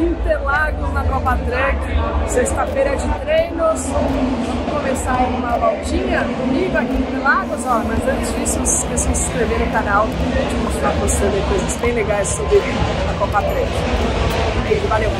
Interlagos na Copa Truck, sexta-feira de treinos. Vamos começar uma voltinha comigo aqui em Interlagos, ó. Mas antes disso, não se esqueçam de se inscrever no canal, a gente vai postando coisas bem legais sobre a Copa. Beijo, valeu!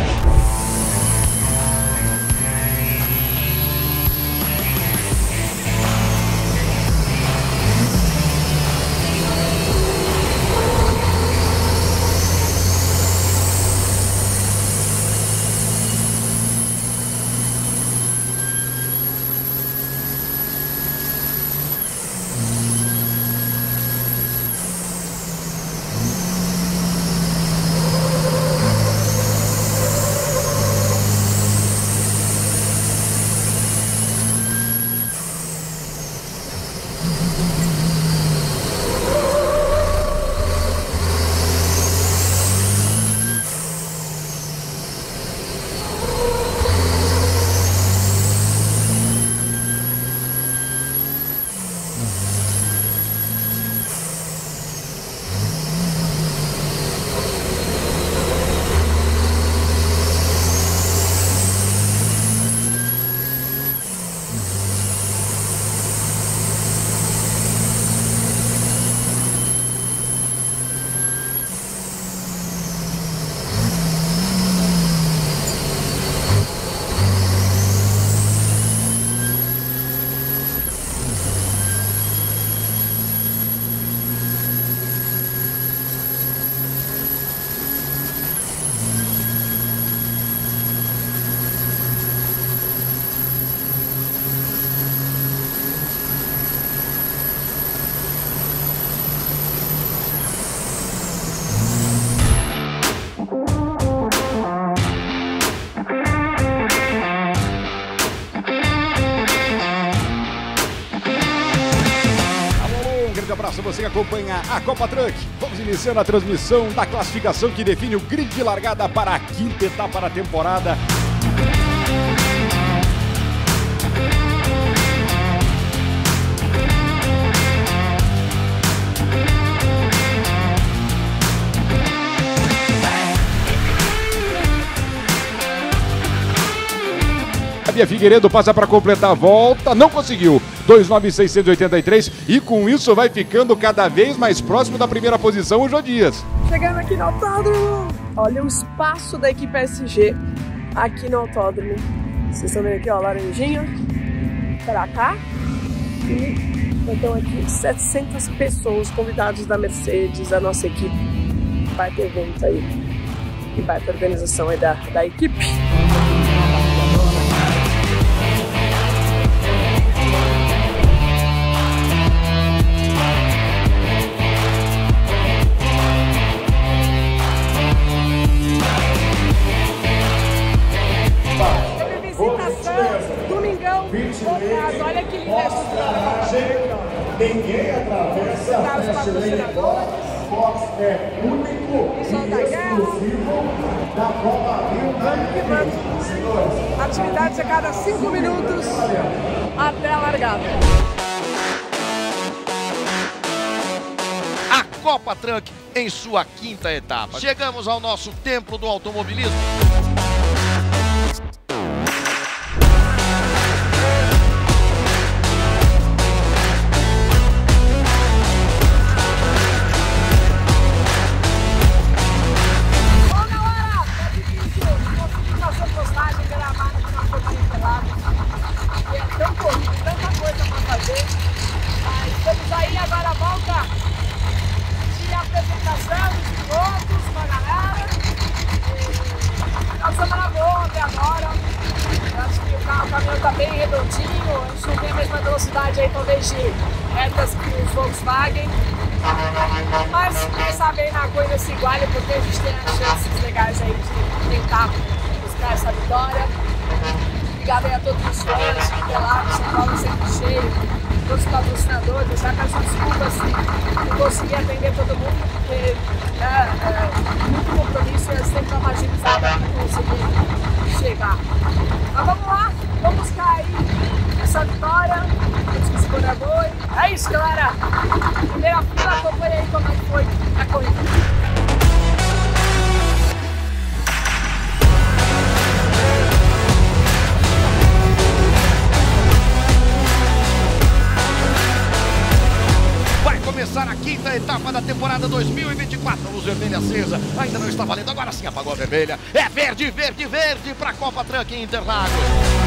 Você acompanha a Copa Truck. Vamos iniciando a transmissão da classificação que define o grid de largada para a quinta etapa da temporada. Figueiredo passa para completar a volta, não conseguiu. 29683 e com isso vai ficando cada vez mais próximo da primeira posição o Jodias. Chegando aqui no autódromo, olha o espaço da equipe SG aqui no autódromo. Vocês estão vendo aqui, ó, laranjinha para cá e então aqui 700 pessoas convidados da Mercedes, a nossa equipe. Vai ter evento aí e vai ter organização aí da, da equipe. Da Copa Rio Vamos Senhores. Atividades a cada 5 minutos até a largada. A Copa Truck em sua quinta etapa. Chegamos ao nosso templo do automobilismo. Velocidade aí, talvez, de retas que os Volkswagen. Mas quem sabe aí na coisa se iguale, porque a gente tem as chances legais aí de tentar buscar essa vitória. Obrigado aí a todos os fãs, Interlagos, São Paulo sempre cheio todos os patrocinadores, com as desculpas de conseguir atender todo mundo, porque é, é muito compromisso é sempre uma agilizada para conseguir chegar. Mas vamos lá, vamos buscar aí essa vitória, escolha é boa. É isso, galera. Primeira fila, acompanha aí como é que foi a corrida. começar a quinta etapa da temporada 2024. A luz vermelha acesa, ainda não está valendo, agora sim apagou a vermelha. É verde, verde, verde para a Copa Truck Interlagos.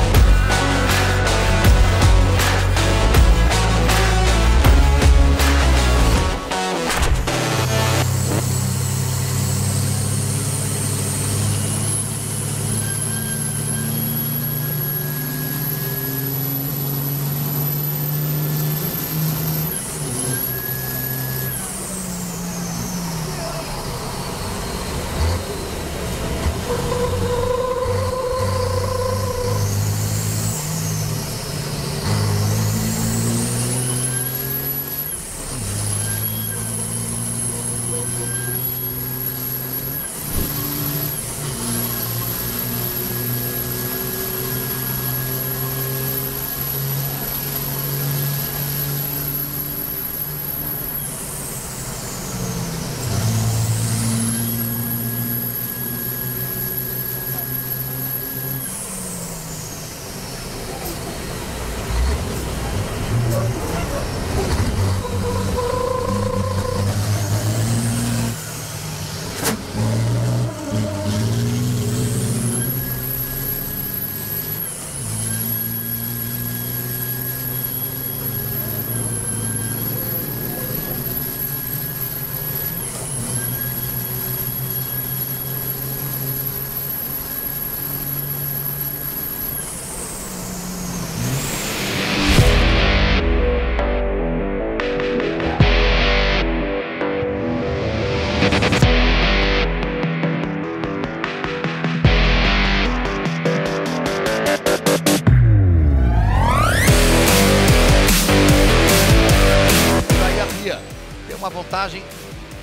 Vantagem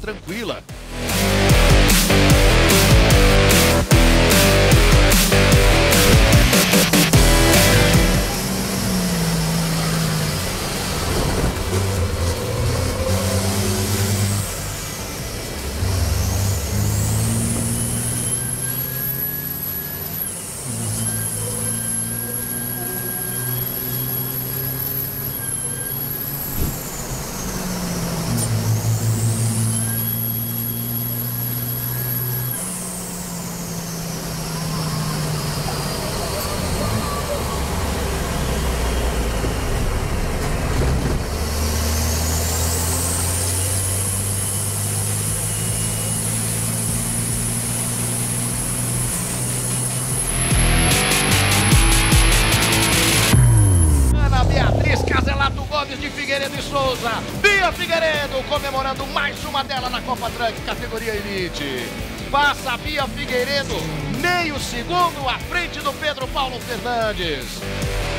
tranquila. De Figueiredo e Souza. Bia Figueiredo comemorando mais uma dela na Copa Truck categoria Elite. Passa Bia Figueiredo meio segundo à frente do Pedro Paulo Fernandes.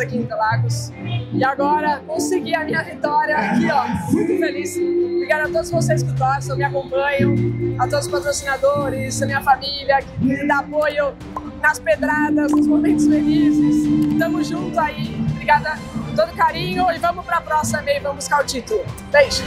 Aqui em Interlagos. E agora consegui a minha vitória aqui, ó. Muito feliz. Obrigada a todos vocês que gostam, me acompanham, a todos os patrocinadores, a minha família que me dá apoio nas pedradas, nos momentos felizes. Tamo junto aí. Obrigada todo carinho e vamos pra próxima e vamos buscar o título. Beijo!